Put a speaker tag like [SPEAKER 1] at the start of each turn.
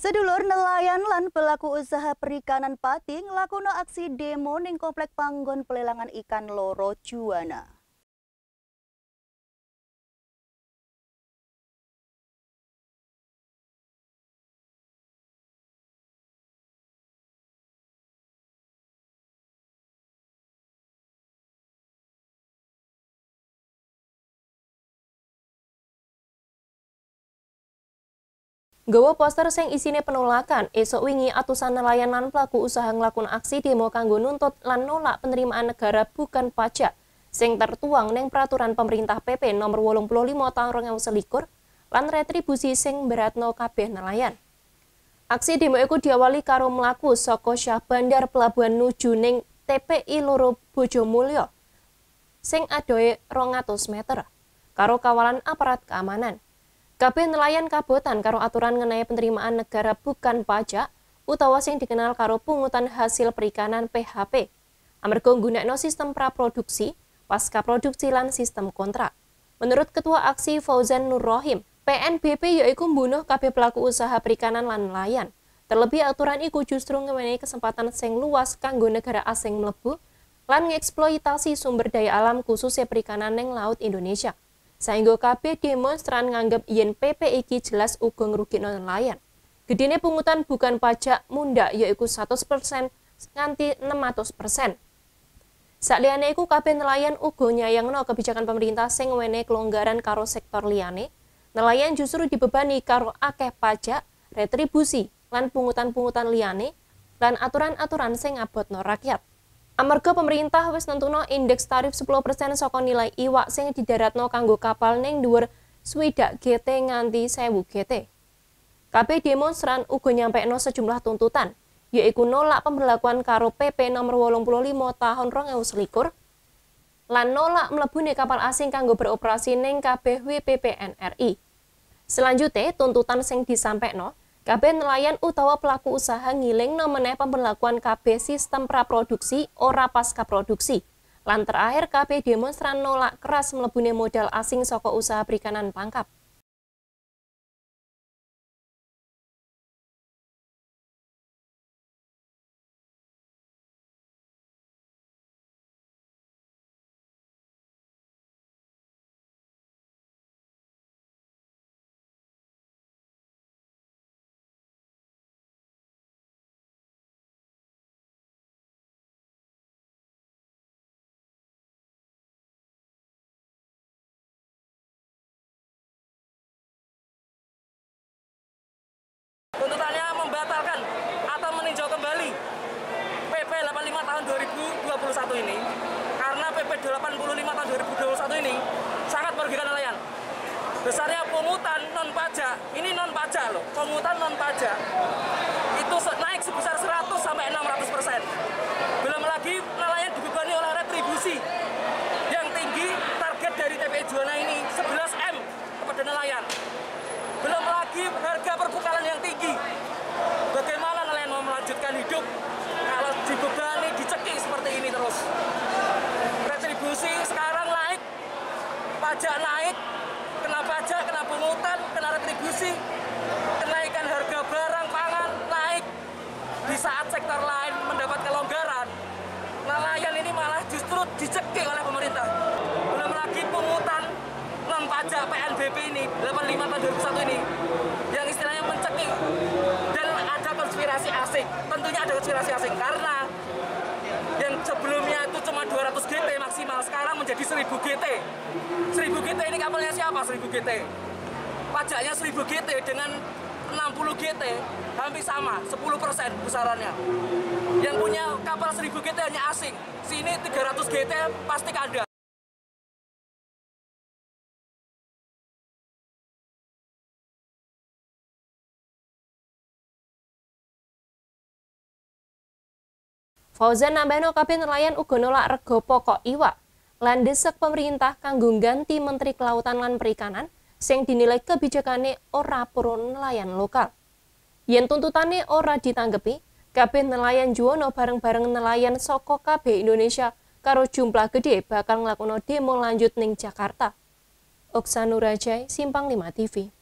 [SPEAKER 1] Sedulur nelayan lan pelaku usaha perikanan pati nglakono aksi demo ning komplek panggon pelelangan ikan Loro Juwana.
[SPEAKER 2] Gawa poster sing isine penolakan, esok wingi atusan nelayan lan pelaku usaha nglakon aksi demo kanggo nuntut lan nolak penerimaan negara bukan pajak sing tertuang ning peraturan pemerintah PP nomor 85 tahun 2021 lan retribusi sing beratno kabeh nelayan. Aksi demo iku diawali karo mlaku saka Syah Bandar pelabuhan nuju ning TPI Loro Bojomulyo sing adohe 200 meter karo kawalan aparat keamanan. Kabeh nelayan kabotan karo aturan ngenai penerimaan negara bukan pajak utawa sing dikenal karo pungutan hasil perikanan PHP. Amarga nggunakno sistem praproduksi, pasca produksi lan sistem kontrak. Menurut Ketua Aksi Fauzan Nur Rohim, PNBP yaiku mbunuh kabeh pelaku usaha perikanan lan nelayan. Terlebih aturan iku justru ngewenehi kesempatan sing luas kanggo negara asing mlebu lan ngeksploitasi sumber daya alam khususnya perikanan ning laut Indonesia. Sainggo kabeh demonstran nganggep yen PP iki jelas uga ngrugikno nelayan. Gedene pungutan bukan pajak mundak yaiku 100% nganti 600%. Sakliyane iku kabeh nelayan uga nyayangno kebijakan pemerintah sing wene kelonggaran karo sektor liyane. Nelayan justru dibebani karo akeh pajak, retribusi, lan pungutan-pungutan liyane, lan aturan-aturan sing ngabotno rakyat. Amarga pemerintah wis nentuno indeks tarif 10% saka nilai iwak sing didaratno kanggo kapal ning dhuwur swidak GT nganti 1000 GT. Kabeh demonstran uga nyampekno sejumlah tuntutan, yaiku nolak pemberlakuan karo PP nomor 85 tahun 2021 lan nolak mlebune kapal asing kanggo beroperasi ning kabeh WPPN RI. Selanjutnya, tuntutan sing disampaikan Kabeh nelayan utawa pelaku usaha ngiling meneh pemberlakuan KB sistem praproduksi ora pasca produksi. Lan terakhir KB demonstran nolak keras melebune modal asing saka usaha perikanan pangkap.
[SPEAKER 3] 85 tahun 2021 ini karena PP 85 tahun 2021 ini sangat merugikan nelayan besarnya pungutan non pajak ini non pajak loh pungutan non pajak itu naik sebesar 100 sampai 600 persen belum lagi nelayan dibebani oleh retribusi yang tinggi target dari TPI Juana ini 11 M kepada nelayan belum lagi harga perbukalan yang tinggi. Dibebani, dicekik seperti ini terus? Retribusi sekarang naik, pajak naik, kena pajak, kena pungutan, kena retribusi, kenaikan harga barang pangan naik. Di saat sektor lain mendapat kelonggaran, nelayan ini malah justru dicekik oleh pemerintah. Belum lagi pungutan non pajak PNBP ini 85 tahun 2001 ini yang istilahnya mencekik dan ada konspirasi asing tentunya ada konspirasi asing. Karena yang sebelumnya itu cuma 200 GT maksimal sekarang menjadi 1000 GT 1000 GT ini kapalnya siapa 1000 GT pajaknya 1000 GT dengan 60 GT hampir sama 10% besarannya. Yang punya kapal 1000 GT hanya asing. Sini 300 GT pasti ada
[SPEAKER 2] Fauzan nambahno kabeh nelayan uga nolak rego pokok iwak lan desek pemerintah kanggo ganti Menteri Kelautan lan Perikanan sing dinilai kebijakane ora pro nelayan lokal. Yen tuntutane ora ditanggepi, kabeh nelayan juwono bareng-bareng nelayan saka kabeh Indonesia karo jumlah gede bakal nglakono demo lanjut ning Jakarta. Oksanurajai Simpang 5 TV